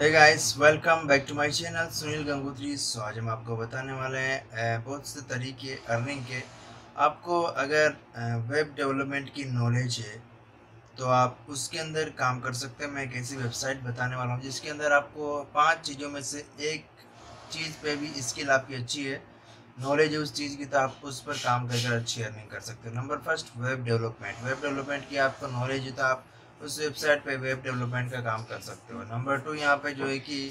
Guys welcome back to my channel Sunil Gangotri so आज हम आपको बताने वाले हैं बहुत से तरीके अर्निंग के। आपको अगर वेब डेवलपमेंट की नॉलेज है तो आप उसके अंदर काम कर सकते हैं। मैं एक ऐसी वेबसाइट बताने वाला हूँ, जिसके अंदर आपको पाँच चीज़ों में से एक चीज़ पे भी स्किल आपकी अच्छी है। नॉलेज है उस चीज़ की तो आप उस पर काम करके अच्छी अर्निंग कर सकते हो। Number first web development web development की आपको नॉलेज है तो आप उस वेबसाइट पे वेब डेवलपमेंट का काम कर सकते हो। नंबर टू यहाँ पे जो है कि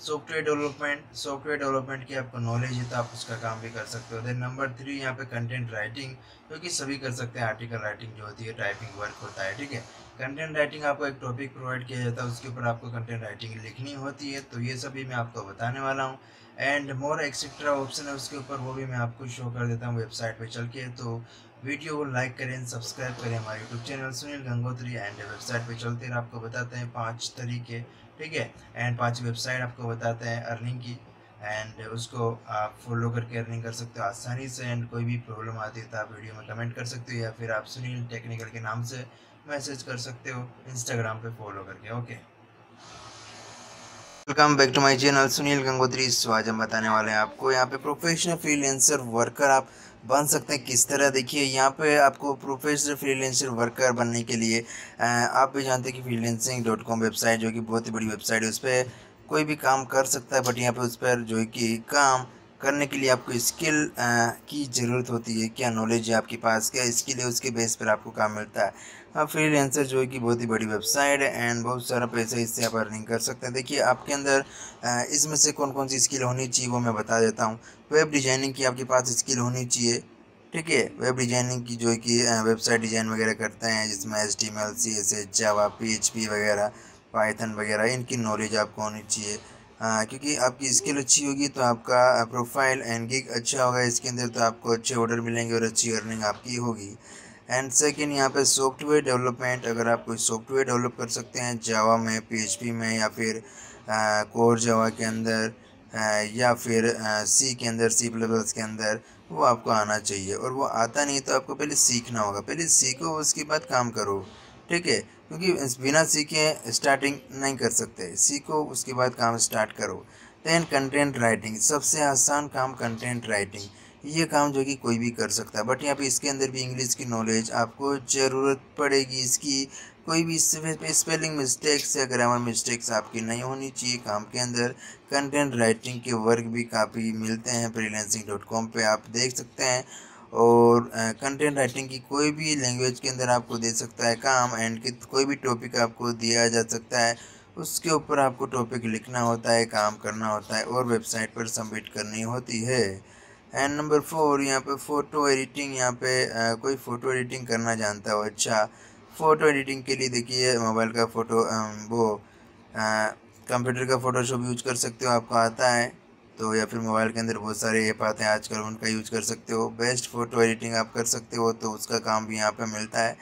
सॉफ्टवेयर डेवलपमेंट सॉफ्टवेयर डेवलपमेंट की आपको नॉलेज है तो आप उसका काम भी कर सकते हो। देन नंबर थ्री यहाँ पे कंटेंट राइटिंग क्योंकि सभी कर सकते हैं। आर्टिकल राइटिंग जो होती है टाइपिंग वर्क होता है, ठीक है? कंटेंट राइटिंग आपको एक टॉपिक प्रोवाइड किया जाता है, उसके ऊपर आपको कंटेंट राइटिंग लिखनी होती है तो ये सभी मैं आपको बताने वाला हूँ। एंड मोर एक्सेट्रा ऑप्शन है उसके ऊपर, वो भी मैं आपको शो कर देता हूँ वेबसाइट पे चल के। तो वीडियो को लाइक करें सब्सक्राइब करें हमारे YouTube channel Sunil Gangotri and website पे चलते हैं आपको बताते हैं पाँच तरीके, ठीक है? एंड पाँच वेबसाइट आपको बताते हैं अर्निंग की। एंड उसको आप फॉलो करके अर्निंग कर सकते हो आसानी से। एंड कोई भी प्रॉब्लम आती है तो आप वीडियो में कमेंट कर सकते हो या फिर आप सुनील टेक्निकल के नाम से मैसेज कर सकते हो इंस्टाग्राम पे फॉलो करके okay welcome back to my channel Sunil Gangotri. So आज हम बताने वाले हैं आपको। यहाँ पे प्रोफेशनल फ्रीलेंसर वर्कर आप बन सकते हैं किस तरह? देखिए, यहाँ पे आपको प्रोफेशनल फ्रीलेंसर वर्कर बनने के लिए आप भी जानते हैं कि फ्रीलेंसिंग डॉट कॉम वेबसाइट जो कि बहुत ही बड़ी वेबसाइट है, उस पर कोई भी काम कर सकता है बट यहाँ पर उस पर जो है कि काम करने के लिए आपको स्किल की ज़रूरत होती है, क्या नॉलेज है आपके पास, क्या स्किल है उसके बेस पर आपको काम मिलता है। हाँ फ्रीलांसर जो है कि बहुत ही बड़ी वेबसाइट है एंड बहुत सारा पैसा इससे आप अर्निंग कर सकते हैं। देखिए, आपके अंदर इसमें से कौन कौन सी स्किल होनी चाहिए वो मैं बता देता हूँ। वेब डिज़ाइनिंग की आपके पास स्किल होनी चाहिए, ठीक है? वेब डिज़ाइनिंग की जो कि वेबसाइट डिज़ाइन वगैरह करते हैं, जिसमें H T M L C S H Java P H P वगैरह पाइथन वगैरह, इनकी नॉलेज आपको होनी चाहिए। हाँ क्योंकि आपकी स्किल अच्छी होगी तो आपका प्रोफ़ाइल एंड गिग अच्छा होगा इसके अंदर तो आपको अच्छे ऑर्डर मिलेंगे और अच्छी अर्निंग आपकी होगी। एंड सेकेंड यहाँ पे सॉफ्टवेयर डेवलपमेंट अगर आप कोई सॉफ्टवेयर डेवलप कर सकते हैं जावा में पीएचपी में या फिर कोर जावा के अंदर आ, या फिर सी के अंदर सी प्लस के अंदर वो आपको आना चाहिए। और वो आता नहीं तो आपको पहले सीखना होगा। पहले सीखो उसके बाद काम करो। ठीक है? क्योंकि बिना सीखे स्टार्टिंग नहीं कर सकते। सीखो उसके बाद काम स्टार्ट करो। दैन कंटेंट राइटिंग सबसे आसान काम कंटेंट राइटिंग ये काम जो कि कोई भी कर सकता है। बट यहाँ पे इसके अंदर भी इंग्लिश की नॉलेज आपको ज़रूरत पड़ेगी इसकी। कोई भी स्पेलिंग मिस्टेक्स या ग्रामर मिस्टेक्स आपकी नहीं होनी चाहिए काम के अंदर। कंटेंट राइटिंग के वर्क भी काफ़ी मिलते हैं। फ्रीलेंसिंग डॉट कॉम पर आप देख सकते हैं। और कंटेंट राइटिंग की कोई भी लैंग्वेज के अंदर आपको दे सकता है काम एंड कि कोई भी टॉपिक आपको दिया जा सकता है उसके ऊपर आपको टॉपिक लिखना होता है काम करना होता है और वेबसाइट पर सबमिट करनी होती है। एंड नंबर फोर यहाँ पे फ़ोटो एडिटिंग यहाँ पे आ, कोई फ़ोटो एडिटिंग करना जानता हो अच्छा फ़ोटो एडिटिंग के लिए देखिए मोबाइल का फ़ोटो वो कंप्यूटर का फ़ोटोशॉप यूज़ कर सकते हो आपको आता है। तो या फिर मोबाइल के अंदर बहुत सारे ऐप आते हैं आजकल उनका यूज़ कर सकते हो। बेस्ट फ़ोटो एडिटिंग आप कर सकते हो तो उसका काम भी यहाँ पे मिलता है।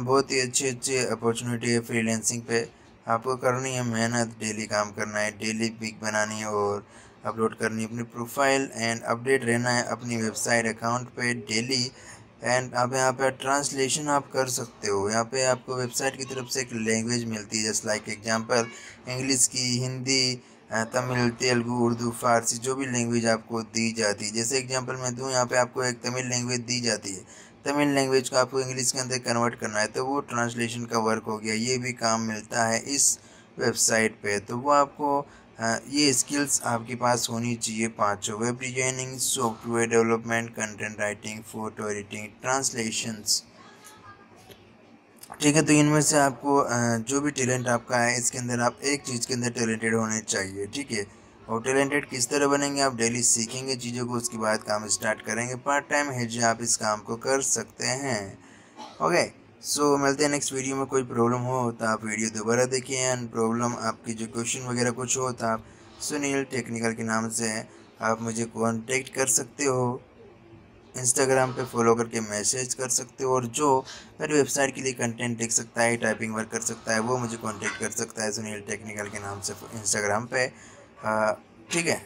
बहुत ही अच्छी अच्छी अपॉर्चुनिटी है फ्रीलेंसिंग पे। आपको करनी है मेहनत, डेली काम करना है, डेली पिक बनानी है और अपलोड करनी है अपनी प्रोफ़ाइल एंड अपडेट रहना है अपनी वेबसाइट अकाउंट पे डेली। एंड आप यहाँ पे ट्रांसलेशन आप कर सकते हो। यहाँ पे आपको वेबसाइट की तरफ़ से एक लैंग्वेज मिलती है जस्ट लाइक एग्जांपल इंग्लिश की हिंदी तमिल, तेलुगु, उर्दू, फारसी, जो भी लैंग्वेज आपको दी जाती है। जैसे एग्जांपल मैं दूँ, यहाँ पे आपको एक तमिल लैंग्वेज दी जाती है। तमिल लैंग्वेज को आपको इंग्लिश के अंदर कन्वर्ट करना है तो वो ट्रांसलेशन का वर्क हो गया, ये भी काम मिलता है इस वेबसाइट पे। तो वो आपको ये स्किल्स आपके पास होनी चाहिए पाँचों। Web designing software development content writing photo editing translations ठीक है तो इनमें से आपको जो भी टैलेंट आपका है इसके अंदर आप एक चीज़ के अंदर टैलेंटेड होने चाहिए ठीक है? और टैलेंटेड किस तरह बनेंगे आप डेली सीखेंगे चीज़ों को उसके बाद काम स्टार्ट करेंगे। पार्ट टाइम है जो आप इस काम को कर सकते हैं। ओके सो so, मिलते हैं नेक्स्ट वीडियो में। कोई प्रॉब्लम हो तो आप वीडियो दोबारा देखिए। एंड प्रॉब्लम आपकी जो क्वेश्चन वगैरह कुछ हो तो आप सुनील टेक्निकल के नाम से आप मुझे कॉन्टेक्ट कर सकते हो। इंस्टाग्राम पे फॉलो करके मैसेज कर सकते हो और जो मेरी वेबसाइट के लिए कंटेंट देख सकता है टाइपिंग वर्क कर सकता है, वो मुझे कांटेक्ट कर सकता है सुनील टेक्निकल के नाम से इंस्टाग्राम पे। ठीक है?